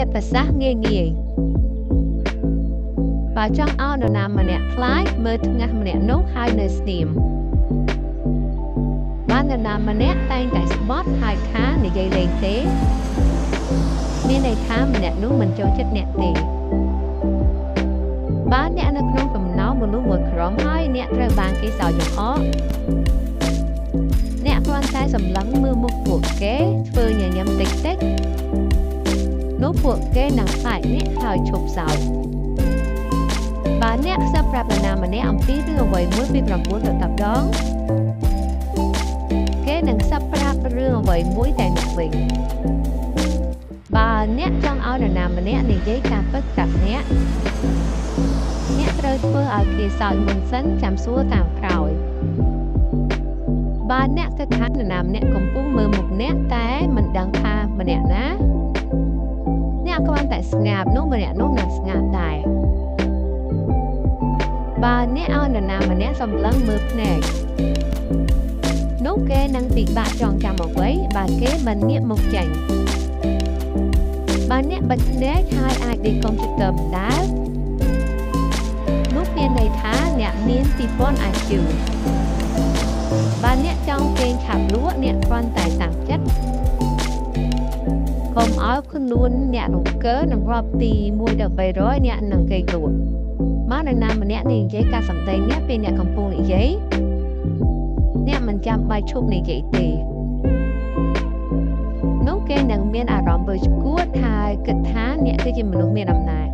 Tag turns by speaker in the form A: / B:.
A: ចិត្តសាស្ត្រងាយងាយបើចង់ឲ្យនរណាម្នាក់ខ្លាចមើលថ្ងាសម្នាក់នោះហើយនៅស្ងៀមបាននរណាម្នាក់តែងតែស្បត់ហើយថានិយាយលេងទេ មានន័យថាម្នាក់នោះមិនចូលចិត្តអ្នកទេបានអ្នកនៅក្នុងកំណោមនុស្សមួយក្រុមហើយអ្នកត្រូវបានគេសោយចំអកអ្នកគ្រាន់តែសម្លឹងមើលមុខពួកគេធ្វើញញឹមតិចតិច នោះពួកគេនឹងខ្លាចអ្នកហើយឈប់សោយបើអ្នកខ្សឹបប្រាប់នរណាម្នាក់អំពីរឿងអ្វីមួយពី9ទៅ10ដងគេនឹងខ្សឹបប្រាប់រឿងអ្វីមួយតែនោះវិញបើអ្នកចង់ឲ្យនរណាម្នាក់និយាយការពិតប្រាប់អ្នកអ្នកត្រូវធ្វើឲ្យគេសើចមុនសិនចាំសួរតាមក្រោយបើអ្នកគិតថានរណាម្នាក់កំពុងមើលមុខអ្នកតែមិនដឹងថាម្នាក់ណា អ្នកគ្រាន់តែស្ងាត់នោះម្នាក់នោះនឹងស្ងាត់ដែរបើអ្នកឲ្យនរណាម្នាក់សម្លឹងមើលភ្នែកនោះគេនឹងពិបាកចងចាំអ្វីបើគេមិនងាកមុខចេញបើអ្នកបិទភ្នែកហើយអាចដេកកុំព្យូទ័របណ្ដាលនោះមានន័យថាអ្នកមាន2000 IQ បើអ្នកចង់គេងឆាប់លក់អ្នកគ្រាន់តែតាំងចិត្ត កុំឲ្យខ្លួនអ្នករង្គើនឹងរាប់ទី1ដល់300អ្នកនឹងគេលក់មកនរណាម្នាក់និយាយការសម្ដែងអ្នកពេលអ្នកកំពុងនិយាយអ្នកមិនចាំបាច់ឈប់និយាយទេនោះគេនឹងមានអារម្មណ៍បើឈួតហើយគិតថាអ្នកគឺជាមនុស្សមានអំណាច